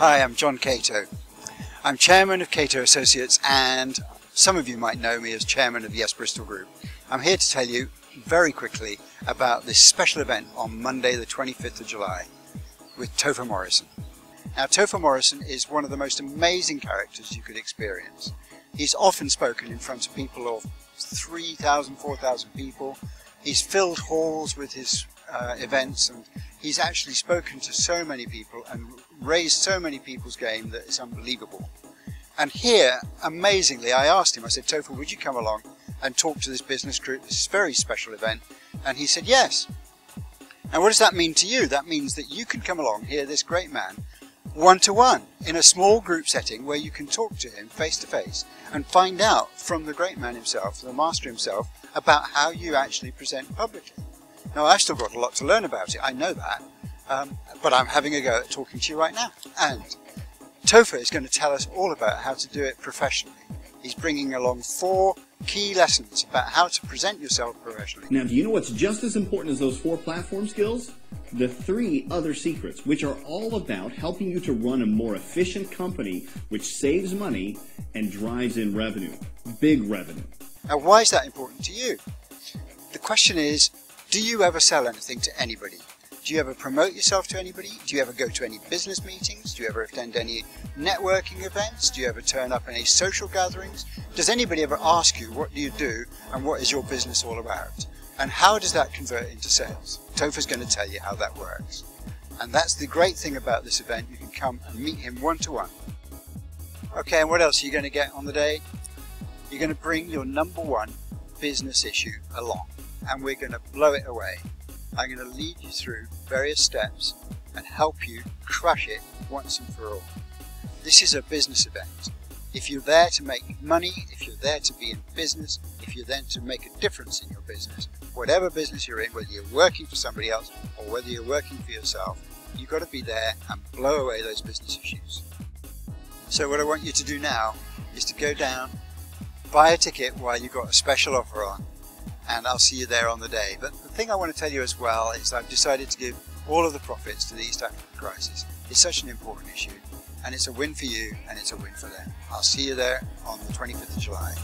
Hi, I'm John Cato. I'm chairman of Cato Associates and some of you might know me as chairman of Yes Bristol Group. I'm here to tell you very quickly about this special event on Monday the 25th of July with Topher Morrison. Now Topher Morrison is one of the most amazing characters you could experience. He's often spoken in front of people of 3,000, 4,000 people. He's filled halls with his uh, events and he's actually spoken to so many people and raised so many people's game that it's unbelievable. And here, amazingly, I asked him, I said, Topher, would you come along and talk to this business group, this very special event? And he said, yes. And what does that mean to you? That means that you can come along, hear this great man, one to one, in a small group setting where you can talk to him face to face and find out from the great man himself, the master himself, about how you actually present publicly. Now I've still got a lot to learn about it, I know that, um, but I'm having a go at talking to you right now. And Topher is going to tell us all about how to do it professionally. He's bringing along four key lessons about how to present yourself professionally. Now, do you know what's just as important as those four platform skills? The three other secrets, which are all about helping you to run a more efficient company, which saves money and drives in revenue. Big revenue. Now, why is that important to you? The question is, do you ever sell anything to anybody? Do you ever promote yourself to anybody? Do you ever go to any business meetings? Do you ever attend any networking events? Do you ever turn up any social gatherings? Does anybody ever ask you what do you do and what is your business all about? And how does that convert into sales? Topher's going to tell you how that works. And that's the great thing about this event. You can come and meet him one to one. Okay, and what else are you going to get on the day? You're going to bring your number one business issue along and we're going to blow it away. I'm going to lead you through various steps and help you crush it once and for all. This is a business event. If you're there to make money, if you're there to be in business, if you're there to make a difference in your business, whatever business you're in, whether you're working for somebody else or whether you're working for yourself, you've got to be there and blow away those business issues. So what I want you to do now is to go down, buy a ticket while you've got a special offer on, and I'll see you there on the day. But the thing I want to tell you as well is I've decided to give all of the profits to the East African crisis. It's such an important issue and it's a win for you and it's a win for them. I'll see you there on the 25th of July.